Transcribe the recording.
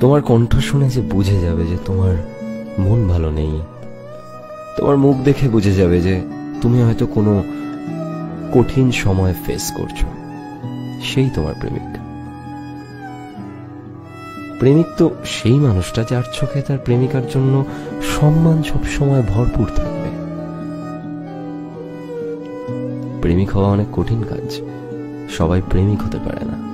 তোমার কণ্ঠ শুনে যে বুঝে যাবে যে তোমার মন ভালো নেই, তোমার মুখ দেখে বুঝে যাবে যে তুমি হয়তো কোনো কঠিন সময় ফেস করছ। সেই তোমার প্রেমিক। প্রেমিক তো সেই মানুষটা যার চোখে তার প্রেমিকার জন্য সম্মান সবসময় ভরপুর থাকবে। প্রেমিক হওয়া অনেক কঠিন কাজ। সবাই প্রেমিক হতে পারে না।